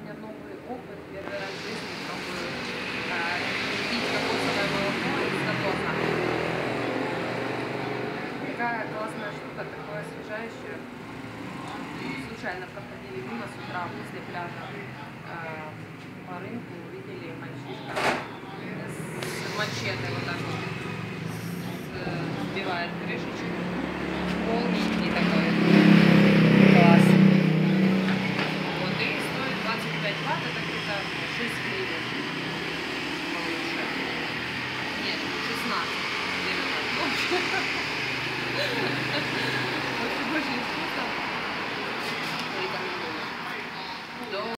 меня новый опыт, первый раз в жизни пробую а, пить кокосовое молоко из кокоса. Такая классная штука, такое освежающее. Случайно проходили мимо с утра после пляжа а, по рынку, увидели мальчишка с мачете вот так вот сбивает крышечку. 25 бат, это где-то 6 гривен. Нет, 16.